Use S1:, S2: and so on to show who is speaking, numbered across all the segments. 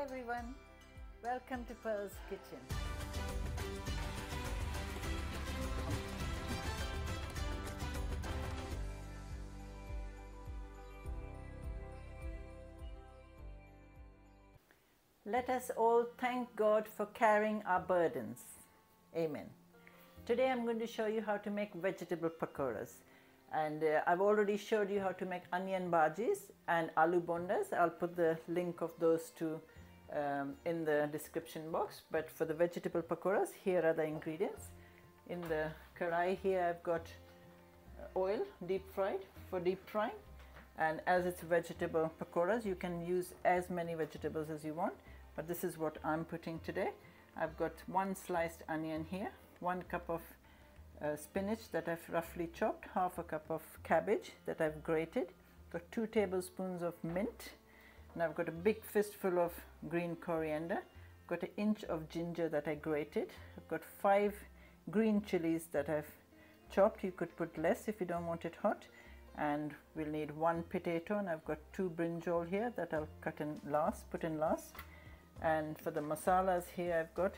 S1: Hi everyone, welcome to Pearl's Kitchen. Let us all thank God for carrying our burdens. Amen. Today I'm going to show you how to make vegetable pakoras. And uh, I've already showed you how to make onion bhajis and aloo bondas. I'll put the link of those two um, in the description box. But for the vegetable pakoras, here are the ingredients. In the karai here I've got oil, deep fried for deep frying. And as it's vegetable pakoras, you can use as many vegetables as you want. But this is what I'm putting today. I've got one sliced onion here, one cup of uh, spinach that I've roughly chopped, half a cup of cabbage that I've grated, got two tablespoons of mint, and I've got a big fistful of green coriander, I've got an inch of ginger that I grated, I've got five green chilies that I've chopped, you could put less if you don't want it hot, and we'll need one potato, and I've got two brinjal here that I'll cut in last, put in last, and for the masalas here I've got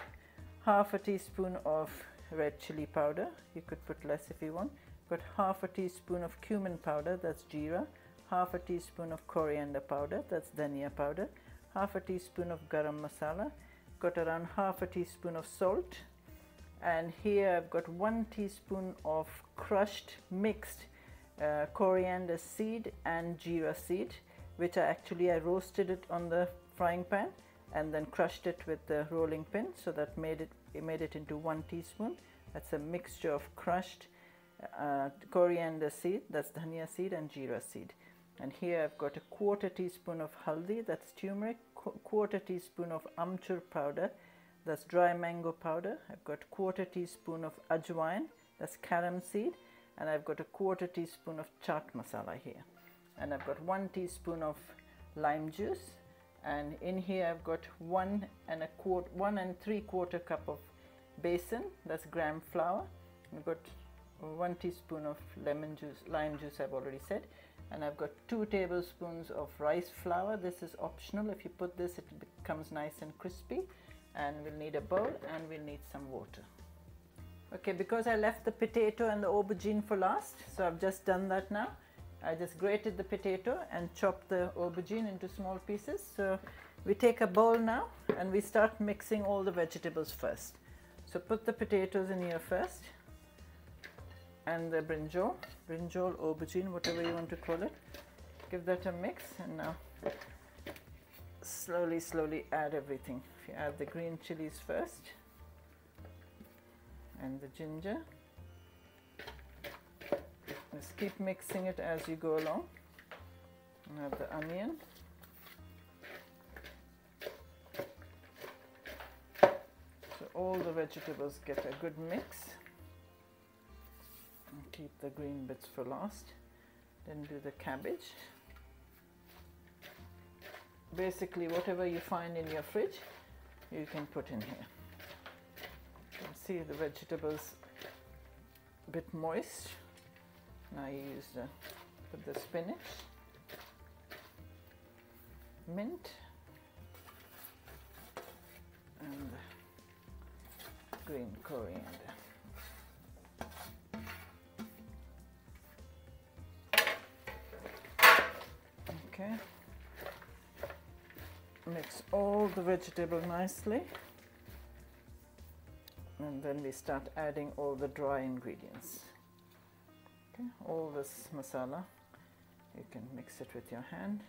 S1: half a teaspoon of red chili powder. You could put less if you want. Got half a teaspoon of cumin powder. That's jeera half a teaspoon of coriander powder that's dhania powder half a teaspoon of garam masala got around half a teaspoon of salt and here I've got one teaspoon of crushed mixed uh, coriander seed and jeera seed which I actually I roasted it on the frying pan and then crushed it with the rolling pin so that made it, it made it into one teaspoon. That's a mixture of crushed uh, coriander seed that's dhania seed and jeera seed and here I've got a quarter teaspoon of haldi that's turmeric qu quarter teaspoon of amchur powder that's dry mango powder. I've got quarter teaspoon of ajwain that's carom seed. And I've got a quarter teaspoon of chaat masala here. And I've got one teaspoon of lime juice. And in here I've got one and a quarter, one and three quarter cup of besan, that's gram flour. I've got one teaspoon of lemon juice, lime juice I've already said, and I've got two tablespoons of rice flour. This is optional. If you put this, it becomes nice and crispy. And we'll need a bowl and we'll need some water. Okay, because I left the potato and the aubergine for last, so I've just done that now. I just grated the potato and chopped the aubergine into small pieces. So we take a bowl now and we start mixing all the vegetables first. So put the potatoes in here first and the brinjal, brinjal, aubergine, whatever you want to call it. Give that a mix and now slowly, slowly add everything. If you add the green chilies first and the ginger. Just keep mixing it as you go along. And have the onion. So all the vegetables get a good mix. Keep the green bits for last. Then do the cabbage. Basically whatever you find in your fridge, you can put in here. You can see the vegetables a bit moist. Now you use the, put the spinach, mint, and green coriander. Mix all the vegetable nicely. And then we start adding all the dry ingredients. Okay, all this masala, you can mix it with your hand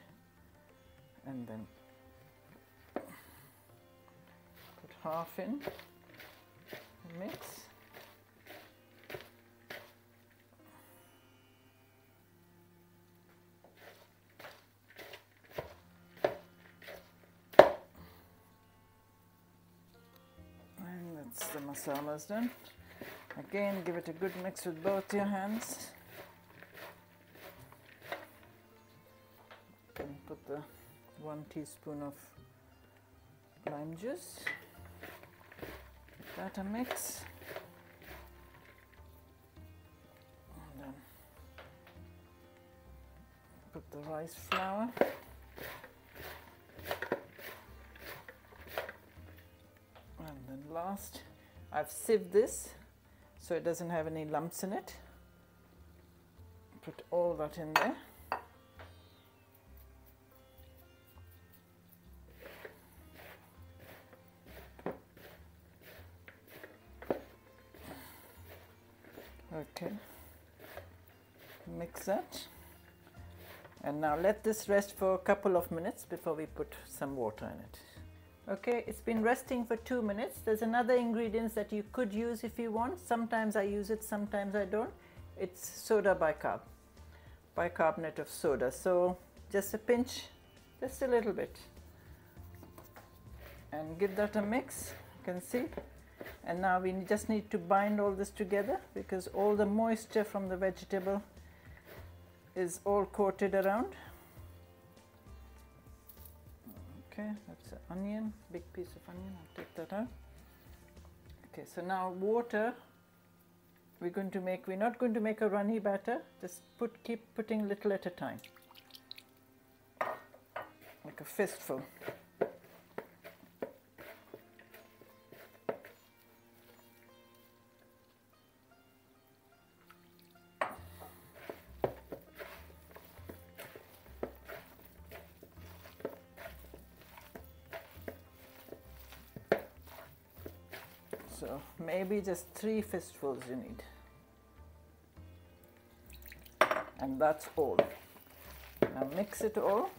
S1: and then put half in, mix. That's masala's done. Again, give it a good mix with both your hands. And put the one teaspoon of lime juice. Give that a mix. And then put the rice flour. And then last I've sieved this so it doesn't have any lumps in it. Put all that in there. Okay. Mix that. And now let this rest for a couple of minutes before we put some water in it okay it's been resting for two minutes. There's another ingredients that you could use if you want. Sometimes I use it sometimes I don't. It's soda bicarb bicarbonate of soda. So just a pinch just a little bit. And give that a mix you can see. And now we just need to bind all this together because all the moisture from the vegetable is all coated around okay that's an onion big piece of onion. I'll take that out. Okay so now water we're going to make we're not going to make a runny batter. Just put keep putting little at a time. Like a fistful So maybe just three fistfuls you need. And that's all. Now mix it all.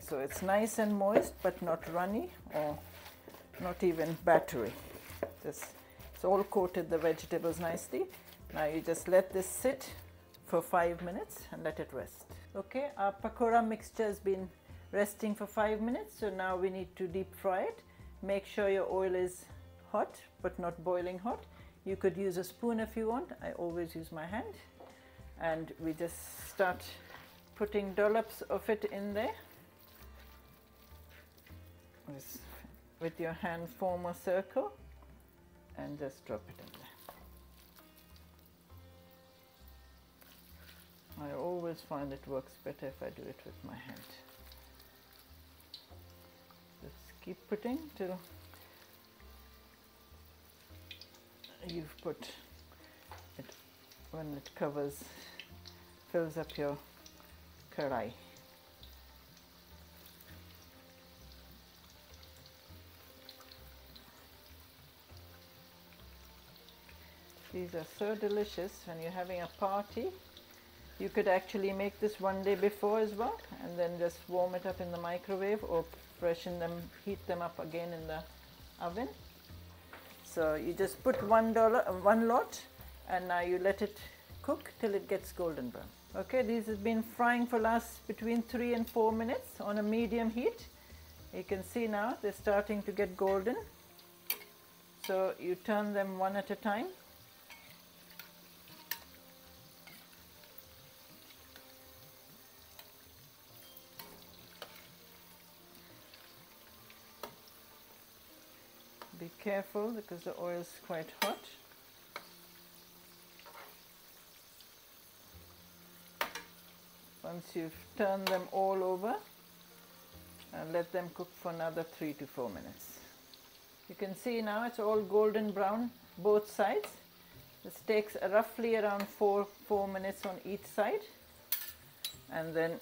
S1: So it's nice and moist but not runny or not even battery. Just it's all coated the vegetables nicely. Now you just let this sit for five minutes and let it rest. Okay, our pakora mixture has been resting for five minutes. So now we need to deep fry it. Make sure your oil is hot but not boiling hot. You could use a spoon if you want. I always use my hand. And we just start putting dollops of it in there. Just with your hand form a circle and just drop it in there. I always find it works better if I do it with my hand. Keep putting till you've put it when it covers, fills up your karai. These are so delicious when you're having a party. You could actually make this one day before as well and then just warm it up in the microwave or freshen them, heat them up again in the oven. So you just put one dollar, one lot and now you let it cook till it gets golden brown. Okay, these have been frying for last between three and four minutes on a medium heat. You can see now they're starting to get golden. So you turn them one at a time. Be careful because the oil is quite hot. Once you've turned them all over, and let them cook for another three to four minutes. You can see now it's all golden brown both sides. This takes roughly around four, four minutes on each side. And then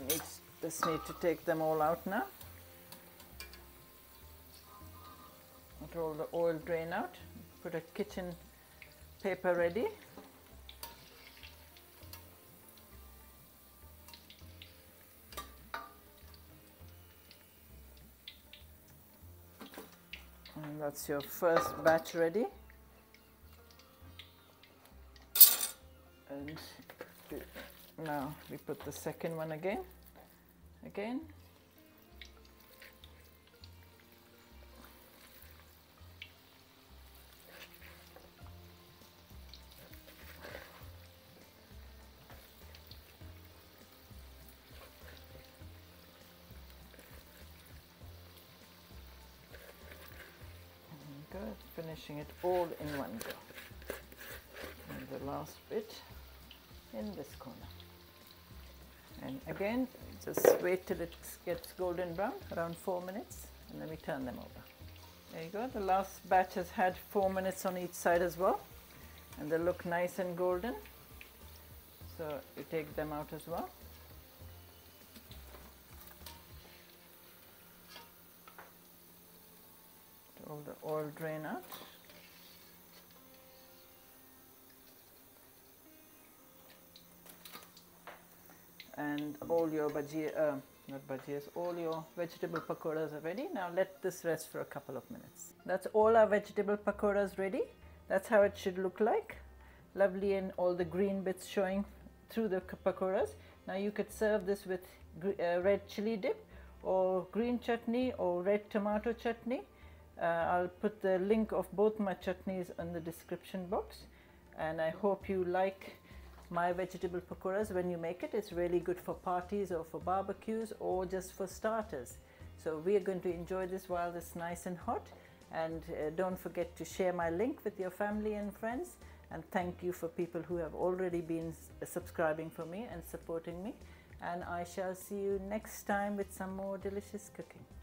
S1: needs, just need to take them all out now. Let all the oil drain out. Put a kitchen paper ready. And that's your first batch ready. And now we put the second one again. Again. Good, finishing it all in one go. And the last bit in this corner. And again, just wait till it gets golden brown, around four minutes, and then we turn them over. There you go. The last batch has had four minutes on each side as well. And they look nice and golden. So you take them out as well. The oil drain out. And all your bhaji, uh, not bhajiyas, all your vegetable pakoras are ready. Now let this rest for a couple of minutes. That's all our vegetable pakoras ready. That's how it should look like. Lovely and all the green bits showing through the pakoras. Now you could serve this with uh, red chili dip or green chutney or red tomato chutney. Uh, I'll put the link of both my chutneys in the description box and I hope you like my vegetable pakoras when you make it. It's really good for parties or for barbecues or just for starters. So we are going to enjoy this while it's nice and hot and uh, don't forget to share my link with your family and friends and thank you for people who have already been subscribing for me and supporting me and I shall see you next time with some more delicious cooking.